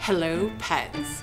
Hello, pets.